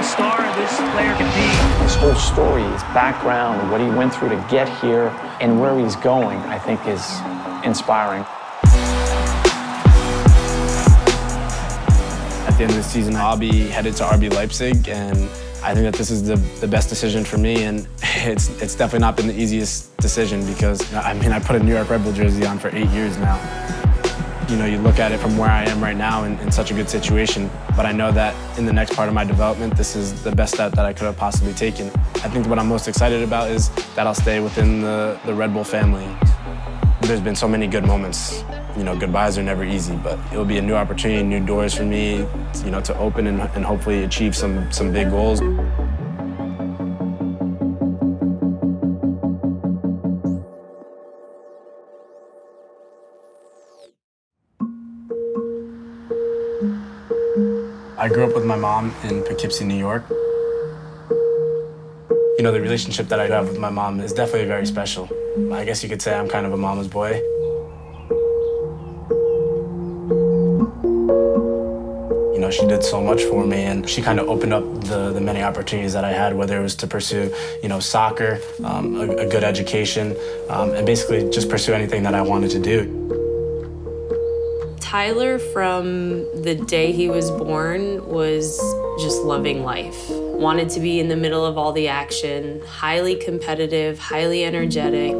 the star this player can be. His whole story, his background, what he went through to get here, and where he's going, I think is inspiring. At the end of the season, I'll be headed to RB Leipzig, and I think that this is the, the best decision for me, and it's, it's definitely not been the easiest decision because, I mean, I put a New York Red Bull jersey on for eight years now. You know, you look at it from where I am right now in, in such a good situation, but I know that in the next part of my development, this is the best step that I could have possibly taken. I think what I'm most excited about is that I'll stay within the, the Red Bull family. There's been so many good moments. You know, goodbyes are never easy, but it'll be a new opportunity, new doors for me, you know, to open and, and hopefully achieve some, some big goals. I grew up with my mom in Poughkeepsie, New York. You know, the relationship that I have with my mom is definitely very special. I guess you could say I'm kind of a mama's boy. You know, she did so much for me, and she kind of opened up the, the many opportunities that I had, whether it was to pursue, you know, soccer, um, a, a, good education, um, and basically just pursue anything that I wanted to do. Tyler, from the day he was born, was just loving life. Wanted to be in the middle of all the action, highly competitive, highly energetic,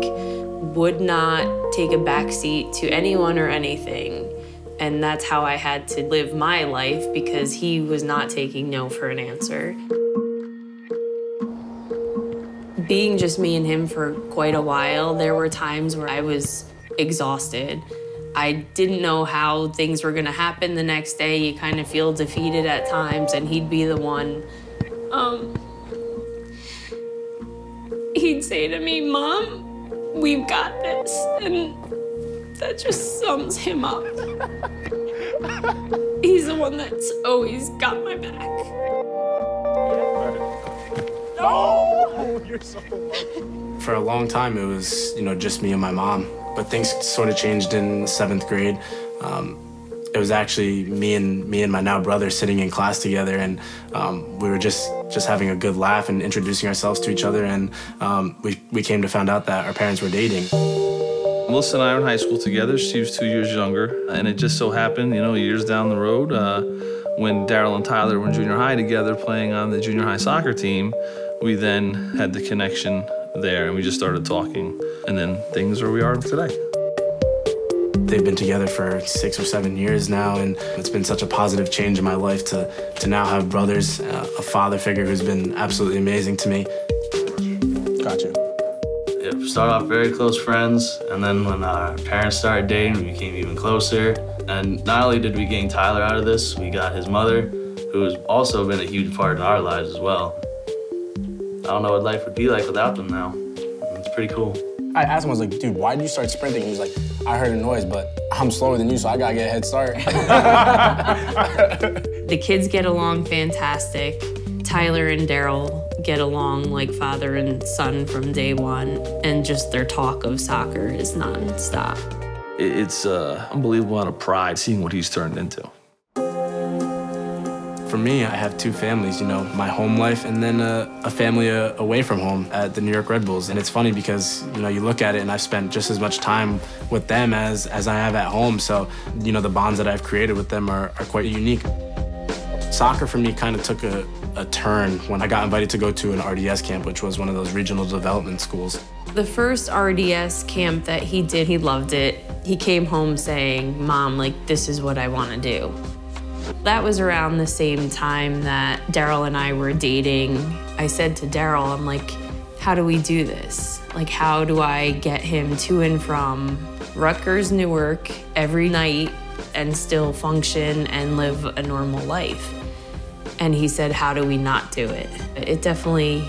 would not take a backseat to anyone or anything. And that's how I had to live my life because he was not taking no for an answer. Being just me and him for quite a while, there were times where I was exhausted. I didn't know how things were gonna happen the next day. You kind of feel defeated at times, and he'd be the one. Um, he'd say to me, Mom, we've got this. And that just sums him up. He's the one that's always got my back. No! You're so For a long time, it was, you know, just me and my mom. But things sort of changed in seventh grade. Um, it was actually me and me and my now brother sitting in class together, and um, we were just just having a good laugh and introducing ourselves to each other, and um, we we came to find out that our parents were dating. Melissa and I were in high school together. She was two years younger, and it just so happened, you know, years down the road, uh, when Daryl and Tyler were in junior high together, playing on the junior high soccer team, we then had the connection there, and we just started talking, and then things where we are today. They've been together for six or seven years now, and it's been such a positive change in my life to, to now have brothers, uh, a father figure who's been absolutely amazing to me. Gotcha. Yeah, started off very close friends, and then when our parents started dating, we became even closer. And not only did we gain Tyler out of this, we got his mother, who's also been a huge part in our lives as well. I don't know what life would be like without them now. It's pretty cool. I asked him, I was like, dude, why did you start sprinting? He was like, I heard a noise, but I'm slower than you, so I gotta get a head start. the kids get along fantastic. Tyler and Daryl get along like father and son from day one, and just their talk of soccer is nonstop. It's uh, unbelievable amount of pride seeing what he's turned into. For me, I have two families, you know, my home life and then a, a family uh, away from home at the New York Red Bulls. And it's funny because, you know, you look at it and I've spent just as much time with them as, as I have at home. So, you know, the bonds that I've created with them are, are quite unique. Soccer for me kind of took a, a turn when I got invited to go to an RDS camp, which was one of those regional development schools. The first RDS camp that he did, he loved it. He came home saying, Mom, like, this is what I want to do. That was around the same time that Daryl and I were dating. I said to Daryl, I'm like, how do we do this? Like, how do I get him to and from Rutgers, Newark every night and still function and live a normal life? And he said, how do we not do it? It definitely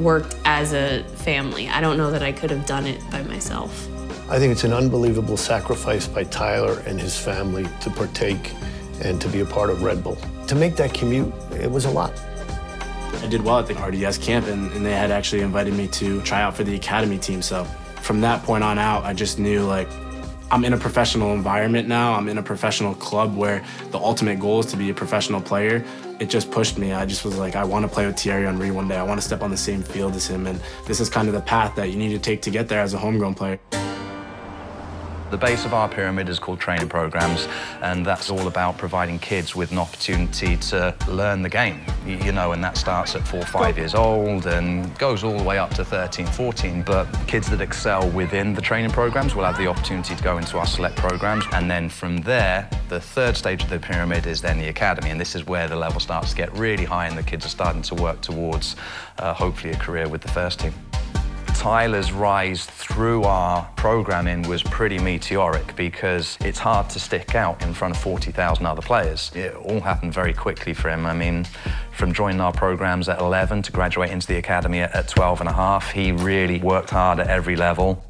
worked as a family. I don't know that I could have done it by myself. I think it's an unbelievable sacrifice by Tyler and his family to partake and to be a part of Red Bull. To make that commute, it was a lot. I did well at the RDS camp, and, and they had actually invited me to try out for the academy team. So from that point on out, I just knew like I'm in a professional environment now. I'm in a professional club where the ultimate goal is to be a professional player. It just pushed me. I just was like, I want to play with Thierry Henry one day. I want to step on the same field as him. And this is kind of the path that you need to take to get there as a homegrown player. The base of our pyramid is called training programs, and that's all about providing kids with an opportunity to learn the game. You know, and that starts at four, five years old and goes all the way up to 13, 14. But kids that excel within the training programs will have the opportunity to go into our select programs. And then from there, the third stage of the pyramid is then the academy. And this is where the level starts to get really high and the kids are starting to work towards uh, hopefully a career with the first team. Tyler's rise through our programming was pretty meteoric because it's hard to stick out in front of 40,000 other players. It all happened very quickly for him. I mean, from joining our programs at 11 to graduate into the academy at 12 and a half, he really worked hard at every level.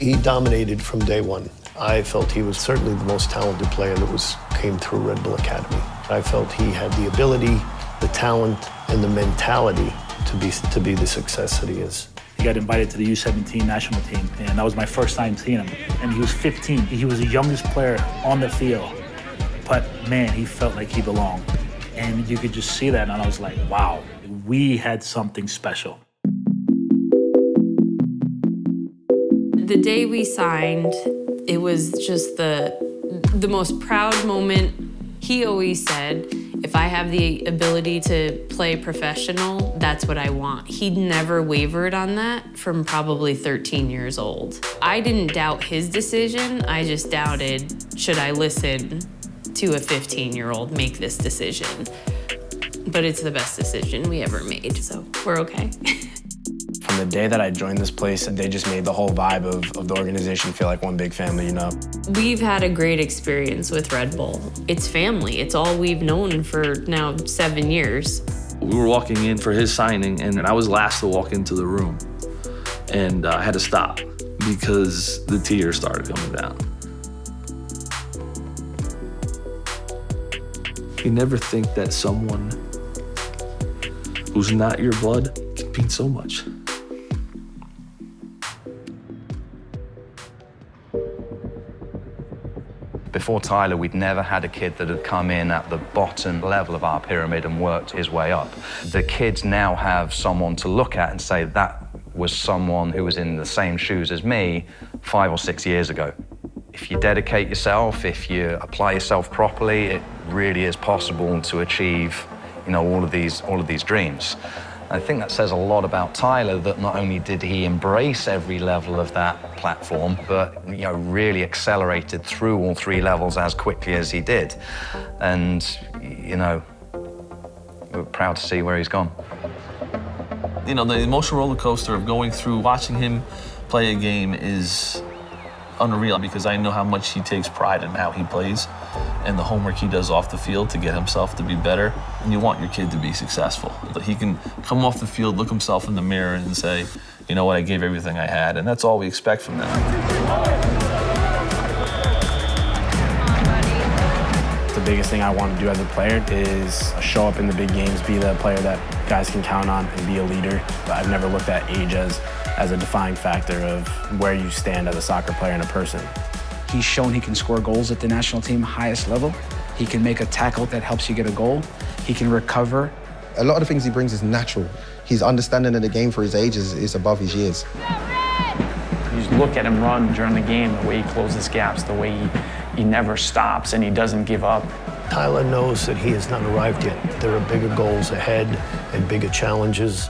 He dominated from day one. I felt he was certainly the most talented player that was came through Red Bull Academy. I felt he had the ability, the talent, and the mentality to be to be the success that he is. He got invited to the U17 national team, and that was my first time seeing him. And he was 15. He was the youngest player on the field, but man, he felt like he belonged. And you could just see that, and I was like, wow, we had something special. The day we signed, it was just the the most proud moment. He always said, if I have the ability to play professional, that's what I want. He'd never wavered on that from probably 13 years old. I didn't doubt his decision, I just doubted, should I listen to a 15 year old make this decision? But it's the best decision we ever made, so we're okay. From the day that I joined this place, they just made the whole vibe of, of the organization feel like one big family, you know? We've had a great experience with Red Bull. It's family. It's all we've known for now seven years. We were walking in for his signing, and I was last to walk into the room. And uh, I had to stop because the tears started coming down. You never think that someone who's not your blood can mean so much. Before Tyler, we'd never had a kid that had come in at the bottom level of our pyramid and worked his way up. The kids now have someone to look at and say, that was someone who was in the same shoes as me five or six years ago. If you dedicate yourself, if you apply yourself properly, it really is possible to achieve, you know, all of these, all of these dreams. I think that says a lot about Tyler that not only did he embrace every level of that platform, but you know, really accelerated through all three levels as quickly as he did. And, you know, we're proud to see where he's gone. You know, the emotional roller coaster of going through watching him play a game is unreal because I know how much he takes pride in how he plays and the homework he does off the field to get himself to be better. And you want your kid to be successful. He can come off the field, look himself in the mirror, and say, you know what, I gave everything I had. And that's all we expect from them. The biggest thing I want to do as a player is show up in the big games, be the player that guys can count on, and be a leader. But I've never looked at age as, as a defining factor of where you stand as a soccer player and a person. He's shown he can score goals at the national team highest level. He can make a tackle that helps you get a goal. He can recover. A lot of the things he brings is natural. His understanding of the game for his age is, is above his years. You just look at him run during the game, the way he closes gaps, the way he, he never stops and he doesn't give up. Tyler knows that he has not arrived yet. There are bigger goals ahead and bigger challenges.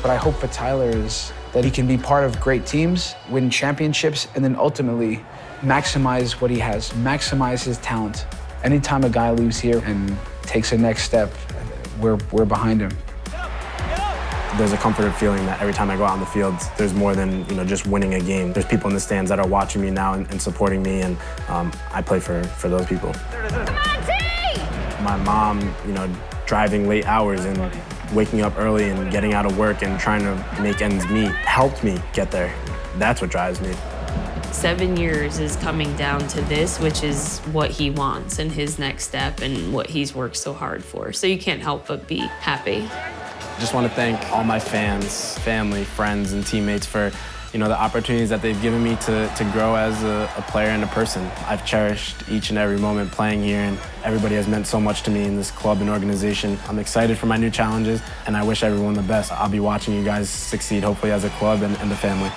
What I hope for Tyler is that he can be part of great teams, win championships, and then ultimately maximize what he has, maximize his talent. Anytime a guy leaves here and takes a next step, we're, we're behind him. There's a comforted feeling that every time I go out on the field, there's more than you know just winning a game. There's people in the stands that are watching me now and, and supporting me, and um, I play for, for those people. My mom, you know, driving late hours and waking up early and getting out of work and trying to make ends meet helped me get there. That's what drives me. Seven years is coming down to this, which is what he wants and his next step and what he's worked so hard for. So you can't help but be happy. I just want to thank all my fans, family, friends, and teammates for you know, the opportunities that they've given me to, to grow as a, a player and a person. I've cherished each and every moment playing here, and everybody has meant so much to me in this club and organization. I'm excited for my new challenges, and I wish everyone the best. I'll be watching you guys succeed, hopefully as a club and, and a family.